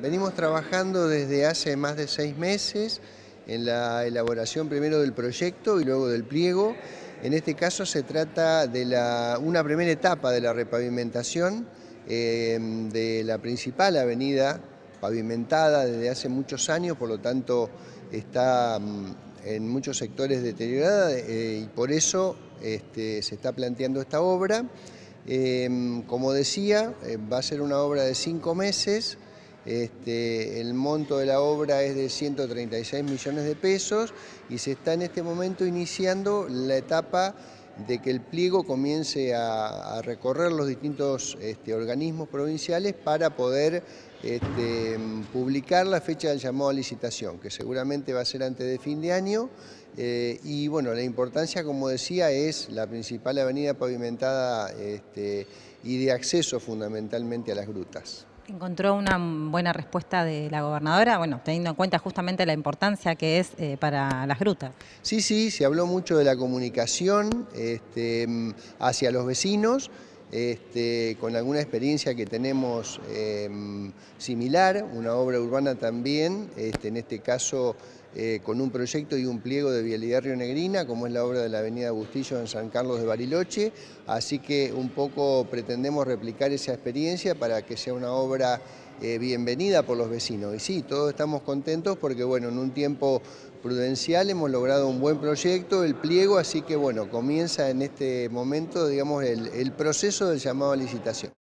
Venimos trabajando desde hace más de seis meses en la elaboración primero del proyecto y luego del pliego. En este caso se trata de una primera etapa de la repavimentación eh, de la principal avenida pavimentada desde hace muchos años, por lo tanto está mm, en muchos sectores deteriorada eh, y por eso este, se está planteando esta obra. Eh, como decía, va a ser una obra de cinco meses, este, el monto de la obra es de 136 millones de pesos y se está en este momento iniciando la etapa de que el pliego comience a, recorrer los distintos este, organismos provinciales para poder este, publicar la fecha del llamado a licitación, que seguramente va a ser antes de fin de año. Eh, y bueno, la importancia, como decía, es la principal avenida pavimentada y de acceso fundamentalmente a las grutas. Encontró una buena respuesta de la gobernadora, bueno, teniendo en cuenta justamente la importancia que es eh, para las grutas. Sí, sí, se habló mucho de la comunicación este, hacia los vecinos, este, con alguna experiencia que tenemos em, similar, una obra urbana también, este, en este caso eh, con un proyecto y un pliego de vialidad rionegrina, como es la obra de la avenida Bustillo en San Carlos de Bariloche, así que un poco pretendemos replicar esa experiencia para que sea una obra eh, bienvenida por los vecinos. Y sí, todos estamos contentos porque bueno, en un tiempo prudencial hemos logrado un buen proyecto, el pliego, así que bueno, comienza en este momento digamos el proceso del llamado a licitación.